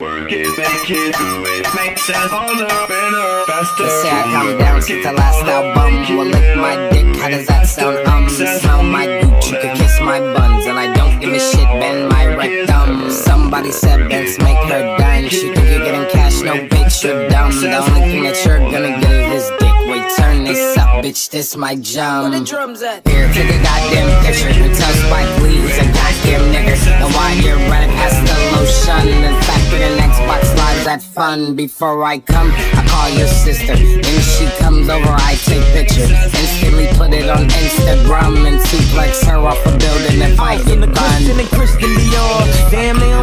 Work it, make it, do it, make sense, harder, better, faster. They say I come down since the last album. Well, lick my dick, how does that sound? Um, smell my gooch, you can kiss my buns, and I don't give a shit. Bend my rectum. Somebody said Benz make her dime. She think you're getting cash, no bitch, you're dumb. The only thing that you're gonna get is his dick. Wait, turn this up, bitch, this my jump. Where the drums at? Here, take a goddamn picture. And tell Spike Lee he's a fun. Before I come, I call your sister. and she comes over, I take picture. Instantly put it on Instagram and suplex her off a building if I get the. Christian and Christian Dior. Damn,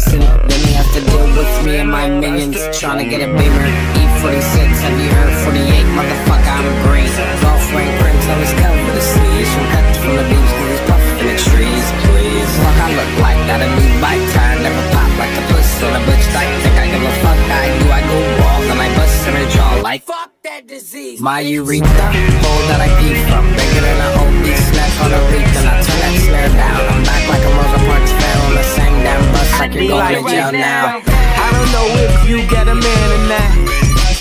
dissing, then he has to deal with me and my minions. Trying to get a bigger E46. Have you heard 48? Motherfucker, I'm green. Golf rank prints on his cover the sleeves. From cut from the beach, cause he's puffing the trees. Please, fuck, I look like that. A new bike tire never pop like a puss on a butch dyke. Think I give a fuck? I do. I go balls and I bust in her jaw like fuck that disease. My urethra, hole that I eat from, bigger than an obese snack on a reef. Then I turn like you're going to jail now. I don't know if you got a man or not.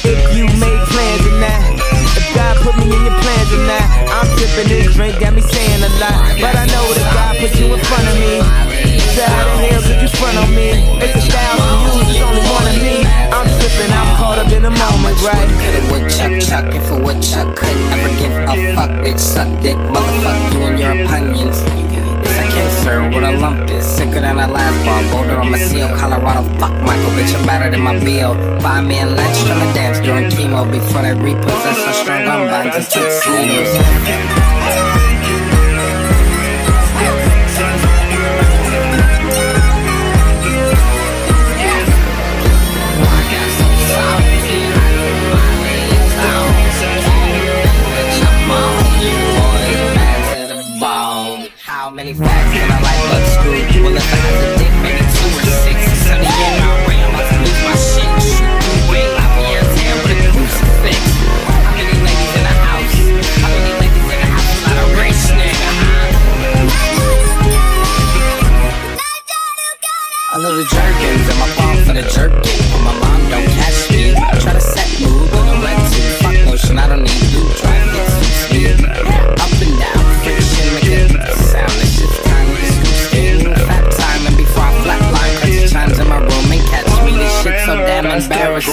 If you made plans or not. If God put me in your plans or not. I'm sipping this drink, got me saying a lot. But I know that God put you in front of me. So how the hell could you front on me? It's a thousand you, it's only one of me. I'm tripping, I'm caught up in the moment, right? Could a woodchuck chuck if a woodchuck could ever give a fuck, bitch, suck dick, motherfuck than a last bar. Boulder on my seal, Colorado. Fuck Michael, bitch, I'm better than my bill. Five man lunch trying to dance during chemo before they repossess a strong gun binds and tuxedos. How many facts can I like but screw? Well, if I had a dick, maybe two or six. Sunny in my way, I'm about to lose my shit. Shoot through I'll with a ladies in the house? Ladies in the house? A of rich nigga, huh? A jerkins in my palm for the jerkin. My mom don't catch me. Try to set move, but I'm to. Fuck I don't need